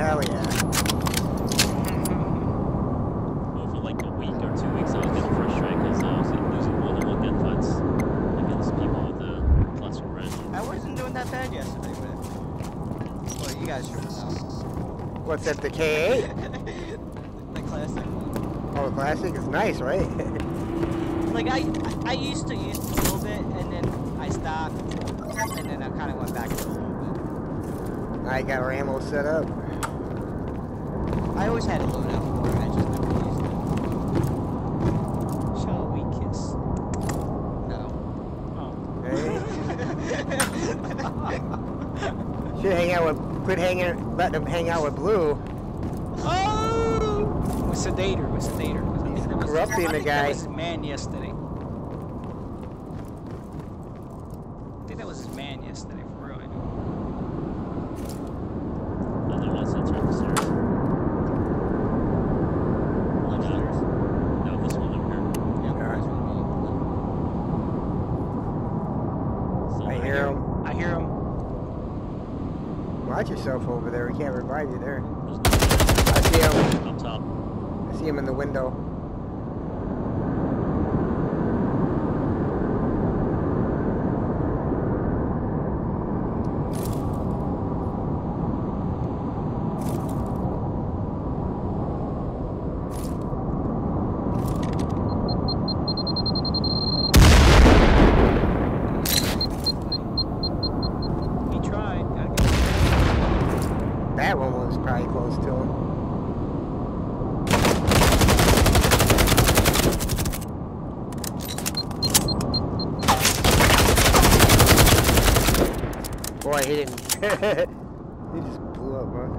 Hell yeah. Well, for like a week or two weeks, I was getting frustrated because uh, I was losing more than one gunfights against people with the classic red. I wasn't doing that bad yesterday, but well, you guys should know. What's that, the K8? the classic one. Oh, the classic is nice, right? Like I, I used to use it a little bit, and then I stopped, and then I kind of went back to it a little I got our ammo set up. Bit. I always had it loaded out for. I just never used it. Shall we kiss? No. Hey. Should hang out with, quit hanging, letting him hang out with Blue. Oh! With Sedator, with Sedator. I think that was- corrupting the think guy. That was his man yesterday. I think that was his man yesterday, for real. I know. Other ones that turn the stairs. Like that. No, this one over here. Yeah, Alright. that's what So I hear him. I I hear him. Watch yourself over there. We can't revive you there. I see him. up top. I see him in the window. He tried. Gotta get That one was probably close to him. Boy, he didn't. he just blew up, man.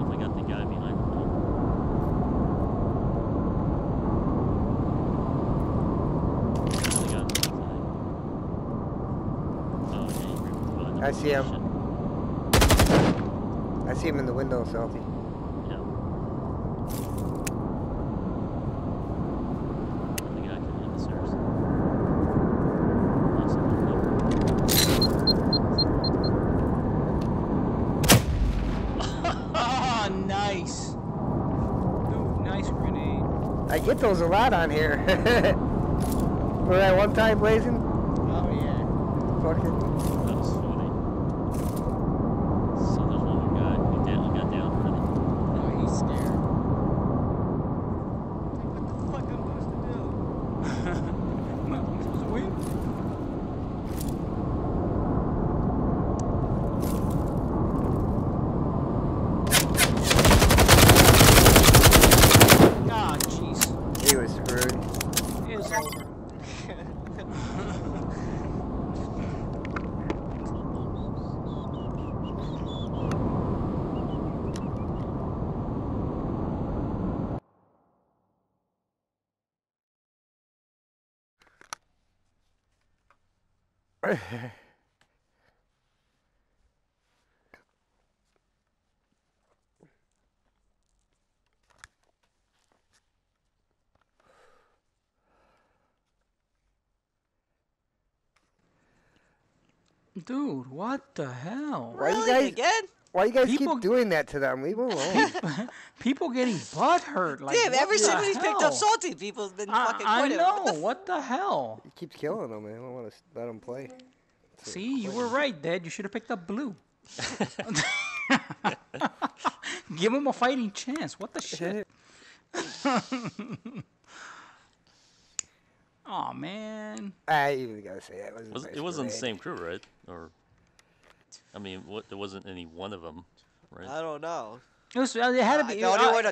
If I got the guy behind the wall. The guy behind the wall. Oh, yeah, he ripped the button. I see him. Shit. I see him in the window, Salty. Yeah. The guy coming up the stairs. Awesome. Oh, nice. Ooh, nice grenade. I get those a lot on here. Remember that one time, Blazing? Oh, yeah. Fucking. That was funny. So there's one more guy who down, got down already. Oh, he's scared. Like, what the fuck am I supposed to do? Am I supposed to win? Ah, jeez. He was screwed. It is over. Dude, what the hell? Why you Really? guys? Again? Why you guys People- keep doing that to them? Leave them alone. People getting butt hurt. Like, Damn, what ever the since he's picked hell? up Salty, people's been I, fucking I quitting. know. What the hell? he keeps killing them, man. I don't want to let them play. See, you were right, Dad. You should have picked up blue. Give him a fighting chance. What the shit? oh man. I even gotta say that was. Was, nice it wasn't the same crew, right? Or, I mean, what, there wasn't any one of them, right? I don't know. It was. It had to be. the only uh, one